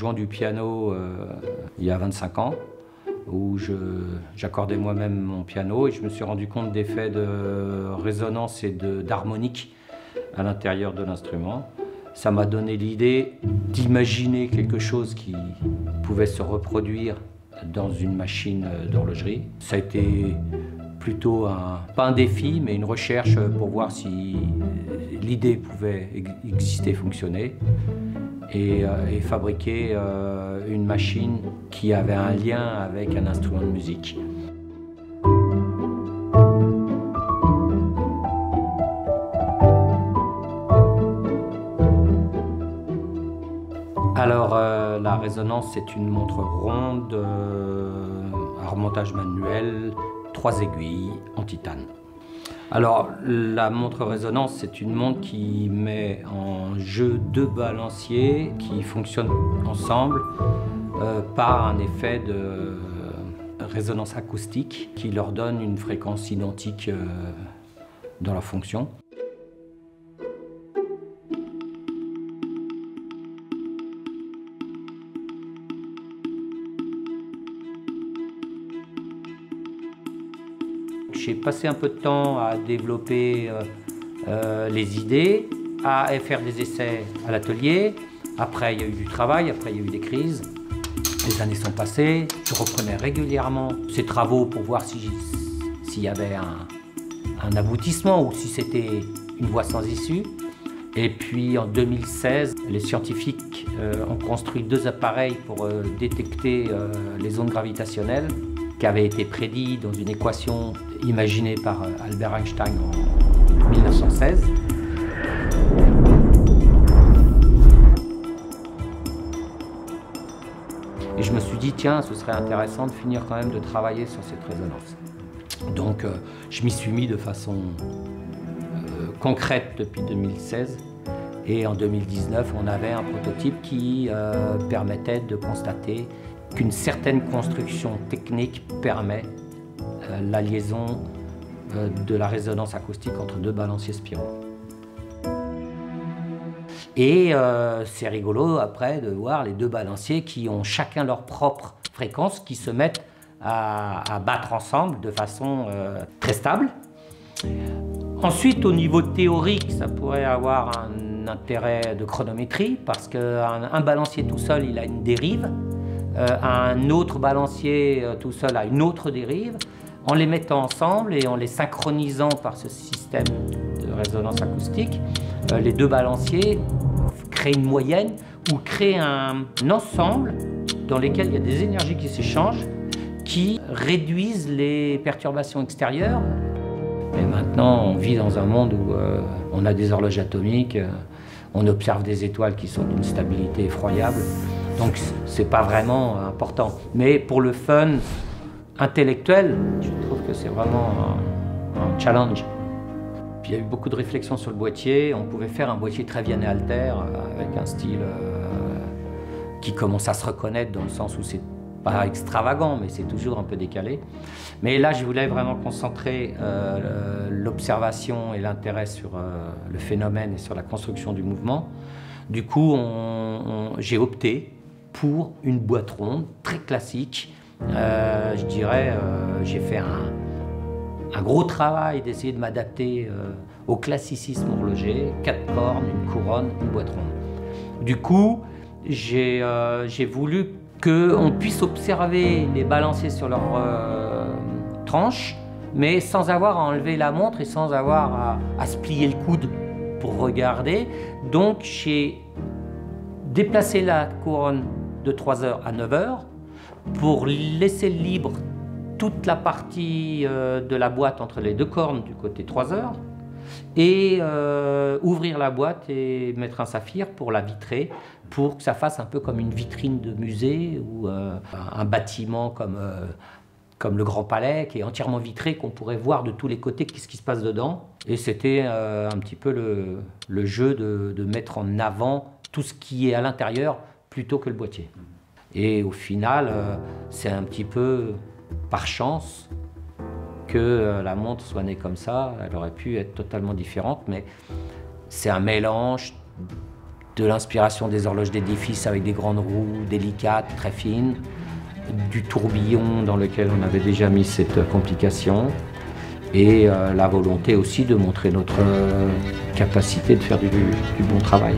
jouant du piano il y a 25 ans, où j'accordais moi-même mon piano et je me suis rendu compte d'effets de résonance et d'harmonique à l'intérieur de l'instrument. Ça m'a donné l'idée d'imaginer quelque chose qui pouvait se reproduire dans une machine d'horlogerie. Ça a été plutôt un, pas un défi, mais une recherche pour voir si l'idée pouvait exister, fonctionner, et, euh, fabriquer euh, une machine qui avait un lien avec un instrument de musique. Alors, euh, la résonance, c'est une montre ronde à remontage manuel trois aiguilles en titane. Alors, la montre résonance, c'est une montre qui met en jeu deux balanciers qui fonctionnent ensemble euh, par un effet de résonance acoustique qui leur donne une fréquence identique euh, dans la fonction. J'ai passé un peu de temps à développer euh, euh, les idées, à faire des essais à l'atelier. Après, il y a eu du travail, après, il y a eu des crises. Les années sont passées, je reprenais régulièrement ces travaux pour voir s'il y avait un, aboutissement ou si c'était une voie sans issue. Et puis en 2016, les scientifiques euh, ont construit deux appareils pour détecter les ondes gravitationnelles qui avait été prédit dans une équation imaginée par euh, Albert Einstein en 1916. Et je me suis dit, tiens, ce serait intéressant de finir quand même de travailler sur cette résonance. Donc euh, je m'y suis mis de façon euh, concrète depuis 2016. Et en 2019, on avait un prototype qui permettait de constater qu'une certaine construction technique permet euh, la liaison euh, de la résonance acoustique entre deux balanciers spiraux. Et euh, c'est rigolo après de voir les deux balanciers qui ont chacun leur propre fréquence, qui se mettent à, battre ensemble de façon très stable. Ensuite, au niveau théorique, ça pourrait avoir un intérêt de chronométrie parce qu'un balancier tout seul, il a une dérive. Euh, un autre balancier euh, tout seul à une autre dérive, en les mettant ensemble et en les synchronisant par ce système résonance acoustique, euh, les deux balanciers créent une moyenne ou créent un, ensemble dans lequel il y a des énergies qui s'échangent, qui réduisent les perturbations extérieures. Et maintenant, on vit dans un monde où on a des horloges atomiques, on observe des étoiles qui sont d'une stabilité effroyable. Donc c'est pas vraiment important. Mais pour le fun intellectuel, je trouve que c'est vraiment un, challenge. Puis il y a eu beaucoup de réflexions sur le boîtier. On pouvait faire un boîtier très et alter euh, avec un style euh, qui commence à se reconnaître dans le sens où c'est pas extravagant, mais c'est toujours un peu décalé. Mais là, je voulais vraiment concentrer euh, l'observation et l'intérêt sur le phénomène et sur la construction du mouvement. Du coup, j'ai opté pour une boîte ronde très classique. Je dirais, j'ai fait un, gros travail d'essayer de m'adapter euh, au classicisme horloger, quatre cornes, une couronne, une boîte ronde. Du coup, j'ai voulu qu'on puisse observer les balanciers sur leur tranche, mais sans avoir à enlever la montre et sans avoir à, à se plier le coude pour regarder. Donc j'ai déplacé la couronne de 3h à 9h pour laisser libre toute la partie euh, de la boîte entre les deux cornes du côté 3h et euh, ouvrir la boîte et mettre un saphir pour la vitrer pour que ça fasse un peu comme une vitrine de musée ou euh, un bâtiment comme, comme le Grand Palais qui est entièrement vitré, qu'on pourrait voir de tous les côtés qu'est-ce qui se passe dedans. Et c'était un petit peu le, le jeu de, de mettre en avant tout ce qui est à l'intérieur plutôt que le boîtier. Et au final, c'est un petit peu par chance que euh, la montre soit née comme ça. Elle aurait pu être totalement différente, mais c'est un mélange de l'inspiration des horloges d'édifice avec des grandes roues délicates, très fines, du tourbillon dans lequel on avait déjà mis cette complication, et euh, la volonté aussi de montrer notre euh, capacité de faire du, du bon travail.